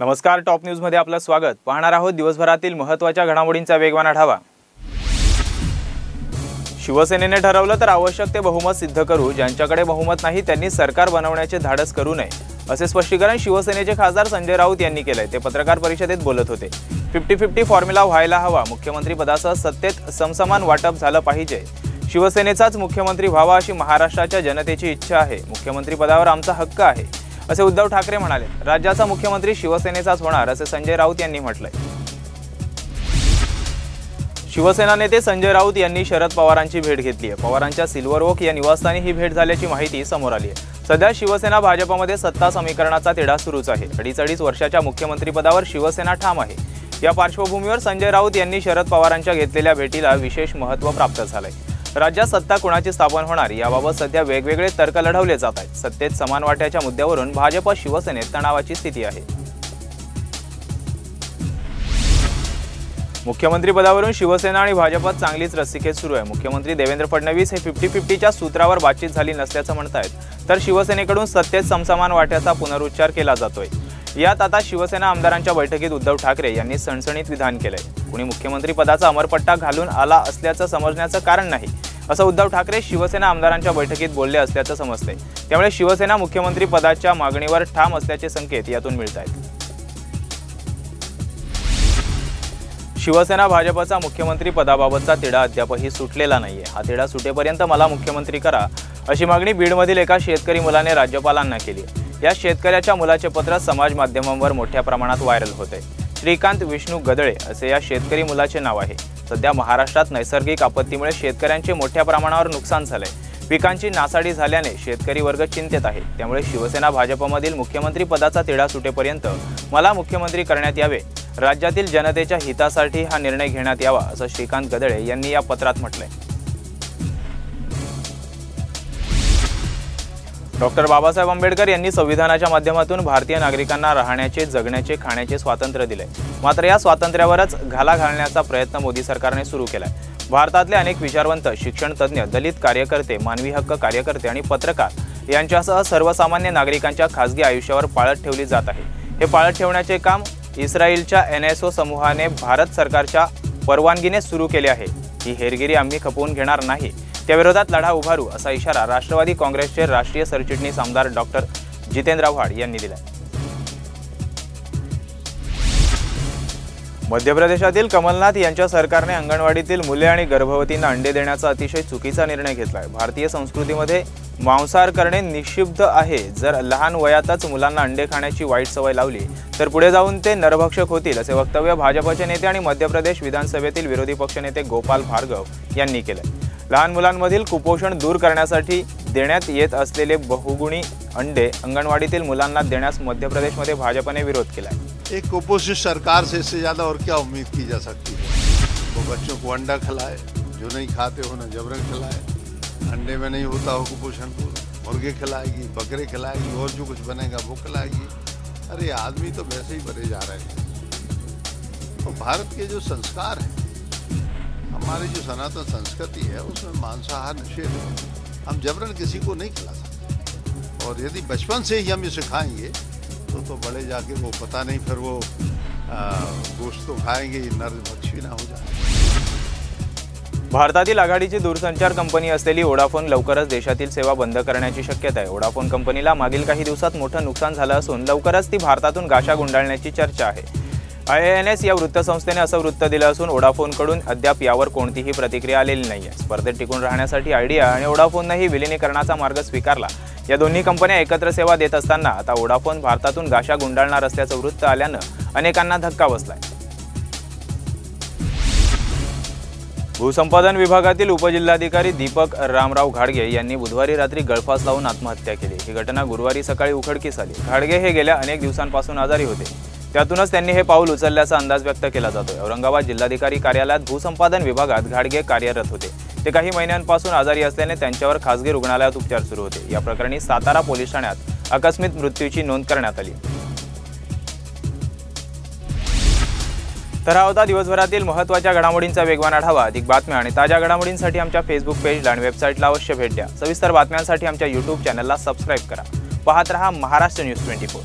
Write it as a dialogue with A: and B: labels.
A: नमस्कार टॉप न्यूजमध्ये आपलं स्वागत. पाहणार आहोत दिवसभरातील महत्त्वाच्या घडामोडींचा वेगवान आढावा. शिवसेनेने ठरवलं तर आवश्यक ते बहुमत सिद्ध करू. ज्यांच्याकडे बहुमत नाही त्यांनी सरकार बनवण्याचे धाडस करू नये. असे स्पष्टीकरण शिवसेनेचे खासदार संजय राऊत यांनी केलंय. ते पत्रकार परिषदेत बोलत होते. फिफ्टी फिफ्टी फॉर्म्युला व्हायला हवा. मुख्यमंत्री पदासह सत्तेत समसमान वाटप झालं पाहिजे. शिवसेनेचाच मुख्यमंत्री व्हावा अशी महाराष्ट्राच्या जनतेची इच्छा आहे. मुख्यमंत्री पदावर आमचा हक्क आहे. असे उद्धव ठाकरे म्हणाले. राज्याचा मुख्यमंत्री शिवसेनेचाच होणार असे संजय राऊत यांनी म्हटलंय. शिवसेना नेते संजय राऊत यांनी शरद पवारांची भेट घेतली आहे पवारांच्या सिल्वर ओक या निवासस्थानी ही भेट झाल्याची माहिती समोर आली आहे सध्या शिवसेना भाजपमध्ये सत्ता समीकरणाचा तिढा सुरूच आहे. अडीच अडीच वर्षाच्या मुख्यमंत्रीपदावर शिवसेना ठाम आहे. या पार्श्वभूमीवर संजय राऊत यांनी शरद पवारांच्या घेतलेल्या भेटीला विशेष महत्त्व प्राप्त झालंय. राज्यात सत्ता कुणाची स्थापन होणार? याबाबत सध्या वेगवेगळे तर्क लढवले जात आहेत. सत्तेत समान वाट्याच्या मुद्द्यावरून भाजप शिवसेनेत तणावाची स्थिती आहे. मुख्यमंत्रीपदावरून शिवसेना आणि भाजपात चांगलीच रस्सीखेच सुरू आहे. मुख्यमंत्री देवेंद्र फडणवीस हे फिफ्टी फिफ्टीच्या सूत्रावर बातचीत झाली नसल्याचं म्हणतायत. तर शिवसेनेकडून सत्तेत समसमान वाट्याचा पुनरुच्चार केला जातोय. यात आता शिवसेना आमदारांच्या बैठकीत उद्धव ठाकरे यांनी सणसणीत विधान केलंय. कुणी मुख्यमंत्रीपदाचा अमरपट्टा घालून आला असल्याचं समजण्याचं कारण नाही. असं उद्धव ठाकरे शिवसेना आमदारांच्या बैठकीत बोलले असल्याचं समजतंय. त्यामुळे शिवसेना मुख्यमंत्री पदाच्या मागणीवर ठाम असल्याचे संकेत यातून मिळत आहेत शिवसेना भाजपचा मुख्यमंत्री पदाबाबतचा तिढा अद्यापही सुटलेला नाहीये. हा तिढा सुटेपर्यंत मला मुख्यमंत्री करा अशी मागणी बीडमधील एका शेतकरी मुलाने राज्यपालांना केली या शेतकऱ्याच्या मुलाचे पत्र समाज माध्यमांवर मोठ्या प्रमाणात व्हायरल होते श्रीकांत विष्णू गदळे असे या शेतकरी मुलाचे नाव आहे. सध्या महाराष्ट्रात नैसर्गिक आपत्तीमुळे शेतकऱ्यांचे मोठ्या प्रमाणावर नुकसान झालंय. पिकांची नासाडी झाल्याने शेतकरी वर्ग चिंतेत आहे. त्यामुळे शिवसेना भाजपमधील मुख्यमंत्री पदाचा तिढा सुटेपर्यंत मला मुख्यमंत्री करण्यात यावे. राज्यातील जनतेच्या हितासाठी हा निर्णय घेण्यात यावा असं श्रीकांत गदळे यांनी या पत्रात म्हटलंय. डॉक्टर बाबासाहेब आंबेडकर यांनी संविधानाच्या माध्यमातून भारतीय नागरिकांना राहण्याचे जगण्याचे खाण्याचे स्वातंत्र्य दिले मात्र या स्वातंत्र्यावरच घाला घालण्याचा प्रयत्न मोदी सरकारने सुरू केलाय. भारतातले अनेक विचारवंत शिक्षण तज्ज्ञ दलित कार्यकर्ते मानवी हक्क कार्यकर्ते आणि पत्रकार यांच्यासह सर्वसामान्य नागरिकांच्या खासगी आयुष्यावर पाळत ठेवली जात आहे. हे पाळत ठेवण्याचे काम इस्रायलच्या एन एस ओ समूहाने भारत सरकारच्या परवानगीने सुरू केले आहे. ही हेरगिरी आम्ही खपवून घेणार नाही. त्याविरोधात लढा उभारू असा इशारा राष्ट्रवादी काँग्रेसचे राष्ट्रीय सरचिटणीस आमदार डॉक्टर जितेंद्र आव्हाड यांनी दिला मध्य प्रदेशातील कमलनाथ यांच्या सरकारने अंगणवाडीतील मुले आणि गर्भवतींना अंडे देण्याचा अतिशय चुकीचा निर्णय घेतला आहे भारतीय संस्कृतीमध्ये मांसाहार करणे निषिद्ध आहे. जर लहान वयातच मुलांना अंडे खाण्याची वाईट सवय लावली तर पुढे जाऊन ते नरभक्षक होतील असे वक्तव्य भाजपचे नेते आणि मध्य प्रदेश विधानसभेतील विरोधी पक्षनेते गोपाल भार्गव यांनी केले लहान मुलांमधील कुपोषण दूर करण्यासाठी देण्यात येत असलेले बहुगुणी अंडे अंगणवाडीतील मुलांना देण्यास मध्य प्रदेशमध्ये भाजपने विरोध केलाय.
B: एक कुपोषित सरकार से इससे ज़्यादा और क्या उम्मीद की जा सकती है? वो बच्चों को अंडा खिलाए, जो नहीं खाते हो ना जबरन खिलाए। अंडे में नहीं होता हो कुपोषण को, मुर्गे खिलाएगी, बकरे खिलाएगी, और जो कुछ बनेगा वो खिलाएगी। अरे, आदमी तो वैसे ही बने जा रहे हैं। तो भारत के जो संस्कार हैं, हमारी जो सनातन संस्कृति है, उसमें मांसाहार निषेध है। हम जबरन किसी को नहीं खिला सकते। और यदि बचपन से ही हम ये सिखाएंगे तो तो बड़े जाके वो पता नहीं फिर वो गोश्त तो खाएंगे नर भक्षी ना हो जाए।
A: भारतातील आघाडीची दूरसंचार कंपनी असलेली ओडाफोन लवकरच देशातील सेवा बंद करण्याची शक्यता आहे. ओडाफोन कंपनीला मागील काही दिवसात मोठं नुकसान झालं असून लवकरच ती भारतातून गाशा गुंडाळण्याची चर्चा आहे. आय एन एस या वृत्तसंस्थेने असं वृत्त दिलं असून ओडाफोनकडून अद्याप यावर कोणतीही प्रतिक्रिया आलेली नाही आहे स्पर्धेत टिकून राहण्यासाठी आयडिया आणि ओडाफोननंही विलिनीकरणाचा मार्ग स्वीकारला. या दोन्ही कंपन्या एकत्र सेवा देत असताना आता ओडाफोन भारतातून गाशा गुंडाळणार असल्याचं वृत्त आल्यानं अनेकांना धक्का बसलाय. भूसंपादन विभागातील उपजिल्हाधिकारी दीपक रामराव घाडगे यांनी बुधवारी रात्री गळफास लावून आत्महत्या केली. ही घटना गुरुवारी सकाळी उघडकीस आली. घाडगे हे गेल्या अनेक दिवसांपासून आजारी होते. त्यातूनच त्यांनी हे पाऊल उचलल्याचा अंदाज व्यक्त केला जातोय. औरंगाबाद जिल्हाधिकारी कार्यालयात भूसंपादन विभागात घाडगे कार्यरत होते. ते काही महिन्यांपासून आजारी असल्याने त्यांच्यावर खासगी रुग्णालयात उपचार सुरू होते. या प्रकरणी सातारा पोलीस ठाण्यात आकस्मिक मृत्यूची नोंद करण्यात आली. तर हा होता दिवसभरातील महत्त्वाच्या घडामोडींचा वेगवान आढावा. अधिक बातम्या आणि ताज्या घडामोडींसाठी आमच्या फेसबुक पेजला आणि वेबसाईटला अवश्य भेट द्या. सविस्तर बातम्यांसाठी आमच्या यूट्यूब चॅनलला सबस्क्राईब करा. पाहत रहा महाराष्ट्र न्यूज ट्वेंटी फोर